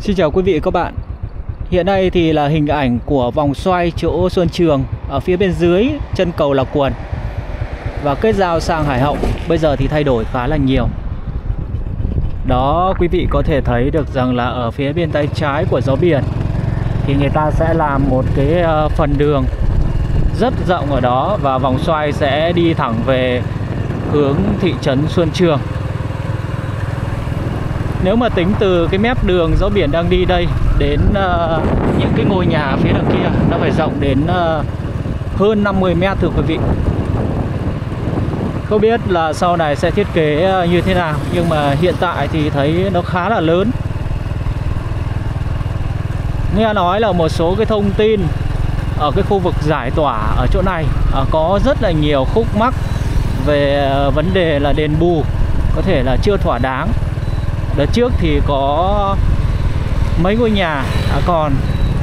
Xin chào quý vị và các bạn. Hiện nay thì là hình ảnh của vòng xoay chỗ Xuân Trường Ở phía bên dưới chân cầu Lạc Quần. Và kết giao sang Hải Hậu, Bây giờ thì thay đổi khá là nhiều. Đó, quý vị có thể thấy được rằng là ở phía bên tay trái của gió biển, Thì người ta sẽ làm một cái ờ, phần đường rất rộng ở đó Và vòng xoay sẽ đi thẳng về hướng thị trấn Xuân Trường nếu mà tính từ cái mép đường gió biển đang đi đây đến uh, những cái ngôi nhà phía đằng kia nó phải rộng đến uh, hơn 50 mét thưa quý vị. Không biết là sau này sẽ thiết kế ờ, như thế nào nhưng mà hiện tại thì thấy nó khá là lớn. Nghe nói là một số cái thông tin ở cái khu vực giải tỏa ở chỗ này có rất là nhiều khúc mắc về vấn đề là đền bù có thể là chưa thỏa đáng đợt trước thì có mấy ngôi nhà à, còn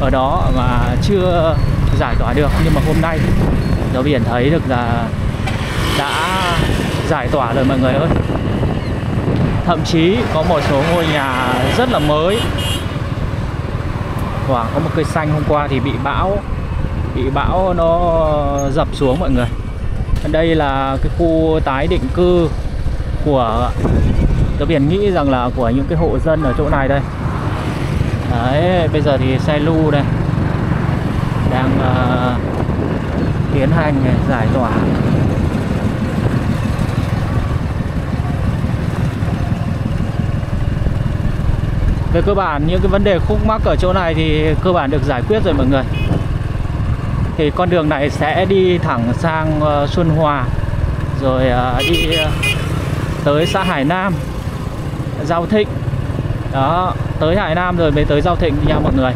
ở đó mà chưa giải tỏa được, nhưng mà hôm nay giáo biển thấy được là đã giải tỏa rồi mọi người ơi. Thậm chí có một số ngôi nhà rất là mới. Khoảng có một cây xanh hôm qua thì bị bão bị bão nó dập xuống mọi người. Đây là cái khu tái định cư của Tớ biển nghĩ rằng là của những cái hộ dân ở chỗ này đây. Đấy, bây giờ thì xe lưu đây. Đang uh, tiến hành giải tỏa. Về cơ bản những cái vấn đề khúc mắc ở chỗ này thì cơ bản được giải quyết rồi mọi người. Thì con đường này sẽ đi thẳng sang uh, Xuân Hòa Rồi uh, đi uh, tới xã Hải Nam. Giao Thịnh. Đó, tới Hải Nam rồi mới tới Giao Thịnh nha mọi người.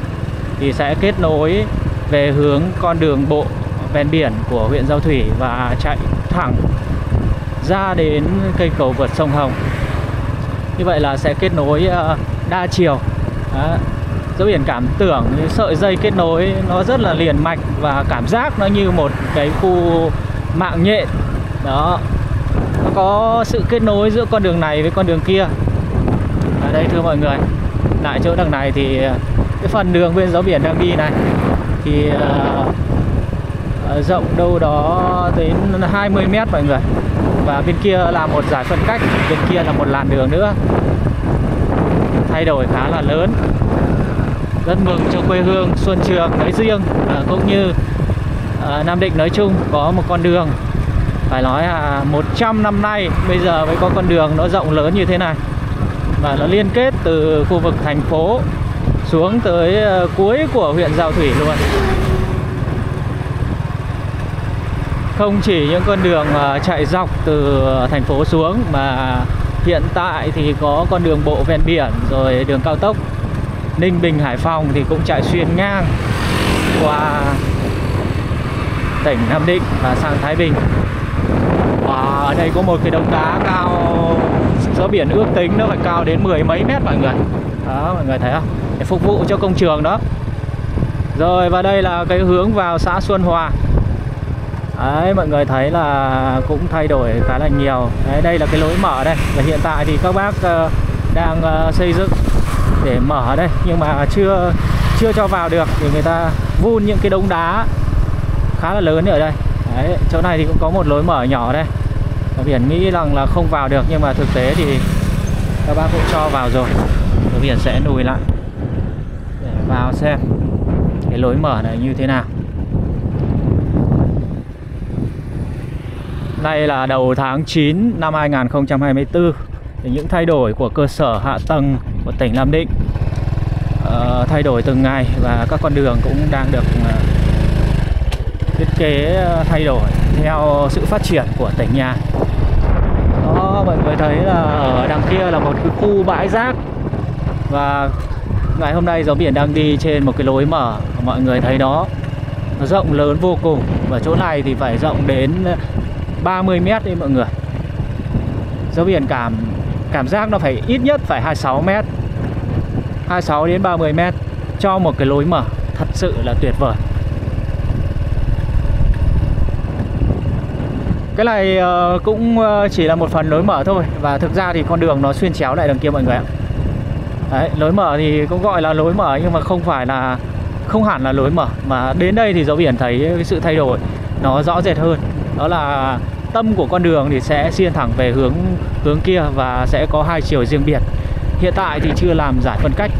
Thì sẽ kết nối về hướng con đường bộ ven biển của huyện Giao Thủy và chạy thẳng ra đến cây cầu vượt sông Hồng. Như vậy là sẽ kết nối ờ, đa chiều. Đó. Dấu biển cảm tưởng, sợi dây kết nối, nó rất là liền mạch và cảm giác nó như một cái khu mạng nhện. Đó. Nó có sự kết nối giữa con đường này với con đường kia ở đây thưa mọi người lại chỗ đằng này thì ờ, cái phần đường bên gió biển đang đi này thì uh, rộng đâu đó đến 20 mét mọi người. Và bên kia là một giải phân cách bên kia là một làn đường nữa. Thay đổi khá là lớn. Rất mừng cho quê hương Xuân Trường nói riêng uh, cũng như uh, Nam Định nói chung có một con đường. Phải nói là 100 năm nay bây giờ mới có con đường nó rộng lớn như thế này và nó liên kết từ khu vực thành phố xuống tới ờ, cuối của huyện Giao Thủy luôn không chỉ những con đường ờ, chạy dọc từ thành phố xuống, mà hiện tại thì có con đường bộ ven biển, rồi đường cao tốc Ninh Bình Hải Phòng thì cũng chạy xuyên ngang qua tỉnh Nam Định và sang Thái Bình. Và ở đây có một cái đống đá cao gió biển ước tính nó phải cao đến mười mấy mét mọi người. Đó mọi người thấy không? Để phục vụ cho công trường đó. Rồi và đây là cái hướng vào xã Xuân Hòa. Đấy, mọi người thấy là cũng thay đổi khá là nhiều. Đấy, đây là cái lối mở đây. Và hiện tại thì các bác uh, đang uh, xây dựng để mở đây. Nhưng mà chưa chưa cho vào được thì người ta vun những cái đống đá khá là lớn ở đây. Đấy, chỗ này thì cũng có một lối mở nhỏ đây biển nghĩ rằng là không vào được nhưng mà thực tế thì các bác cũng cho vào rồi. Ở biển sẽ lùi lại. Để vào xem cái lối mở này như thế nào. Nay là đầu tháng 9 năm 2024 thì những thay đổi của cơ sở hạ tầng của tỉnh Nam Định uh, thay đổi từng ngày và các con đường cũng đang được uh, thiết kế ờ, thay đổi theo sự phát triển của tỉnh nhà mọi người thấy là ở đằng kia là một cái khu bãi rác. Và ngày hôm nay gió biển đang đi trên một cái lối mở, mọi người thấy đó. Nó rộng lớn vô cùng. Và chỗ này thì phải rộng đến 30 mét đi mọi người. Gió biển cảm cảm giác nó phải ít nhất phải 26 mét. 26 đến 30 mét cho một cái lối mở thật sự là tuyệt vời. Cái này ờ, cũng ờ, chỉ là một phần lối mở thôi. Và thực ra thì con đường nó xuyên chéo lại đằng kia mọi người ạ. Đấy, lối mở thì cũng gọi là lối mở nhưng mà không phải là, không hẳn là lối mở. Mà đến đây thì giáo biển thấy cái sự thay đổi, nó rõ rệt hơn. Đó là tâm của con đường thì sẽ xiên thẳng về hướng hướng kia và sẽ có hai chiều riêng biệt. Hiện tại thì chưa làm giải phân cách.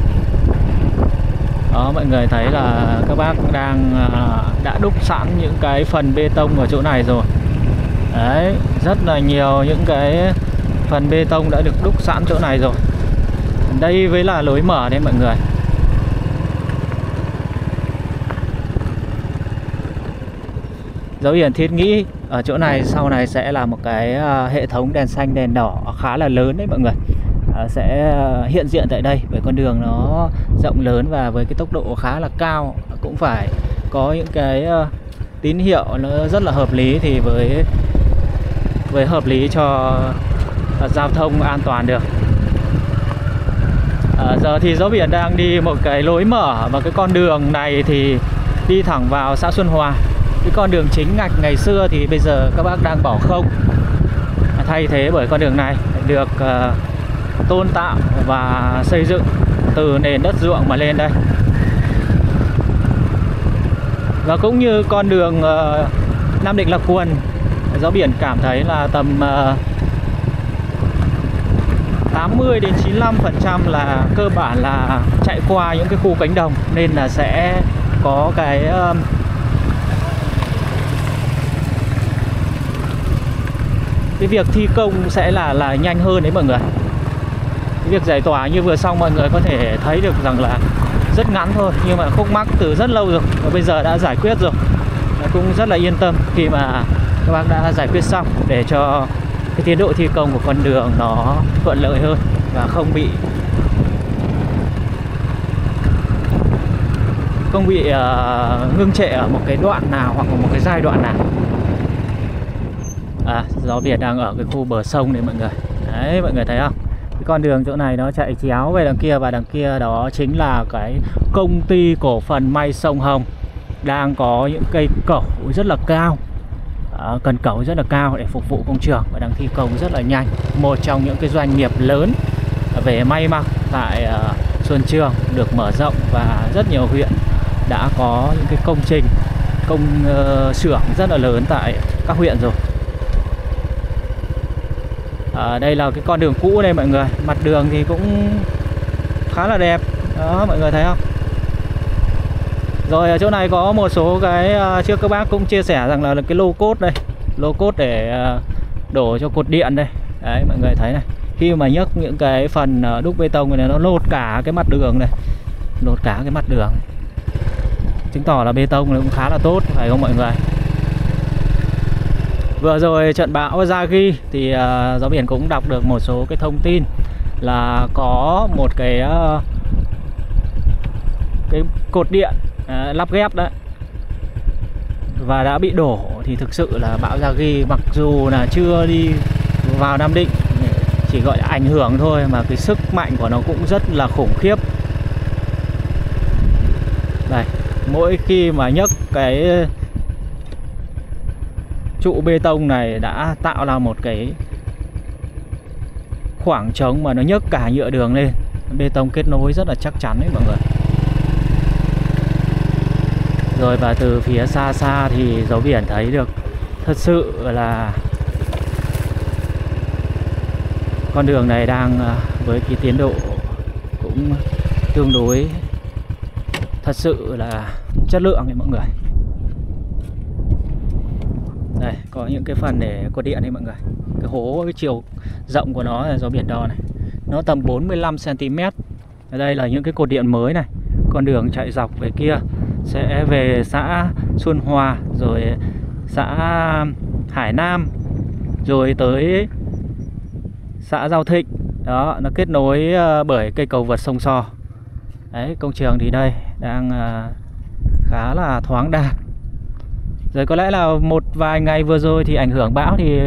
Đó, mọi người thấy là các bác đang ờ, đã đúc sẵn những cái phần bê tông ở chỗ này rồi đấy, rất là nhiều những cái phần bê tông đã được đúc sẵn chỗ này rồi. Đây với là lối mở đấy mọi người. Dấu hiển thiết nghĩ ở chỗ này sau này sẽ là một cái ờ, hệ thống đèn xanh đèn đỏ khá là lớn đấy mọi người. Ờ, sẽ ờ, hiện diện tại đây bởi con đường nó rộng lớn và với cái tốc độ khá là cao. Cũng phải có những cái tín hiệu nó rất là hợp lý thì với với hợp lý cho à, giao thông an toàn được. À, giờ thì gió biển đang đi một cái lối mở và cái con đường này thì đi thẳng vào xã Xuân Hòa. Cái con đường chính ngạch ngày xưa thì bây giờ các bác đang bỏ không. À, thay thế bởi con đường này được uh, tôn tạo và xây dựng từ nền đất ruộng mà lên đây. Và cũng như con đường uh, Nam Định Lạc Quần gió biển cảm thấy là tầm ờ, uh, 80 đến 95% là cơ bản là chạy qua những cái khu cánh đồng. Nên là sẽ có cái uh, cái việc thi công sẽ là là nhanh hơn đấy mọi người. Cái việc giải tỏa như vừa xong mọi người có thể thấy được rằng là rất ngắn thôi nhưng mà khúc mắc từ rất lâu rồi và bây giờ đã giải quyết rồi. Cũng rất là yên tâm khi mà các bác đã giải quyết xong để cho cái tiến độ thi công của con đường nó thuận lợi hơn và không bị không bị uh, ngưng trệ ở một cái đoạn nào hoặc một cái giai đoạn nào. À, gió Việt đang ở cái khu bờ sông này mọi người. Đấy mọi người thấy không? Cái con đường chỗ này nó chạy chéo về đằng kia và đằng kia đó chính là cái công ty cổ phần may sông Hồng đang có những cây cẩu rất là cao. Ờ, cần cầu rất là cao để phục vụ công trường và đang thi công rất là nhanh. Một trong những cái doanh nghiệp lớn về may mặc tại ờ, Xuân Trường được mở rộng và rất nhiều huyện đã có những cái công trình công ờ, xưởng rất là lớn tại các huyện rồi. À, đây là cái con đường cũ đây mọi người. Mặt đường thì cũng khá là đẹp. Đó mọi người thấy không? Rồi ở chỗ này có một số cái à, trước các bác cũng chia sẻ rằng là, cái lô cốt đây. Lô cốt để à, đổ cho cột điện đây. Đấy mọi người thấy này. Khi mà nhấc những cái phần à, đúc bê tông này nó lột cả cái mặt đường này. Lột cả cái mặt đường. Chứng tỏ là bê tông nó cũng khá là tốt phải không mọi người? Vừa rồi trận bão Yagi thì uh, gió biển cũng đọc được một số cái thông tin là có một cái uh, cái cột điện Ờ, lắp ghép đấy. Và đã bị đổ thì thực sự là bão Yagi mặc dù là chưa đi vào Nam Định, chỉ gọi là ảnh hưởng thôi, mà cái sức mạnh của nó cũng rất là khủng khiếp. Đây mỗi khi mà nhấc cái trụ bê tông này đã tạo ra một cái khoảng trống mà nó nhấc cả nhựa đường lên, bê tông kết nối rất là chắc chắn đấy mọi người rồi và từ phía xa xa thì dấu biển thấy được thật sự là con đường này đang à, với cái tiến độ cũng tương đối thật sự là chất lượng đấy mọi người. Đây, có những cái phần để cột điện đây mọi người. Cái hố, cái chiều rộng của nó là do biển đo này. Nó tầm 45 cm ở đây là những cái cột điện mới này. Con đường chạy dọc về kia sẽ về xã Xuân Hòa, rồi xã Hải Nam, rồi tới xã Giao Thịnh. Đó, nó kết nối ờ, bởi cây cầu vượt sông So. Đấy, công trường thì đây, đang ờ, khá là thoáng đạt. Rồi có lẽ là một vài ngày vừa rồi thì ảnh hưởng bão thì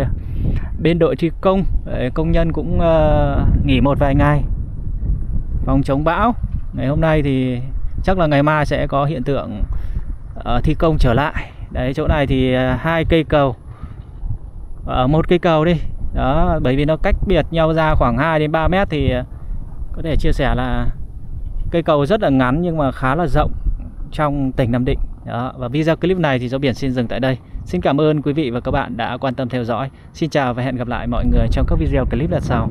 bên đội thi công công nhân cũng ờ, nghỉ một vài ngày. Phòng chống bão. Ngày hôm nay thì chắc là ngày mai sẽ có hiện tượng uh, thi công trở lại. Đấy chỗ này thì uh, hai cây cầu. Ở uh, một cây cầu đi. Đó bởi vì nó cách biệt nhau ra khoảng 2 đến 3 mét thì có thể chia sẻ là cây cầu rất là ngắn nhưng mà khá là rộng trong tỉnh Nam Định. Đó. và video clip này thì gió biển xin dừng tại đây. Xin cảm ơn quý vị và các bạn đã quan tâm theo dõi. Xin chào và hẹn gặp lại mọi người trong các video clip lần sau.